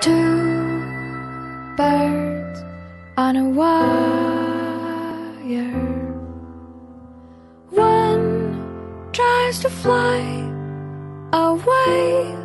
Two birds on a wire. One tries to fly away